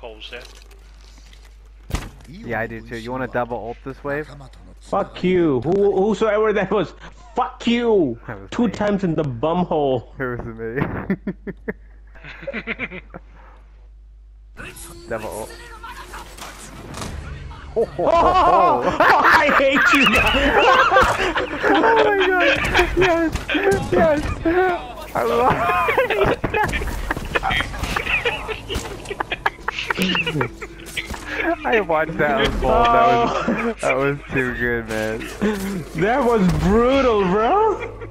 poles there. Yeah, I do too. You want to double ult this wave? Fuck you. Who, whosoever that was. Fuck you. Was Two me. times in the bum hole. It was me. double ult. Oh, ho, ho, Oh. I hate you guys. oh my god! Yes! Yes! I love I watched that unfold. That was oh. that was too good, man. That was brutal, bro.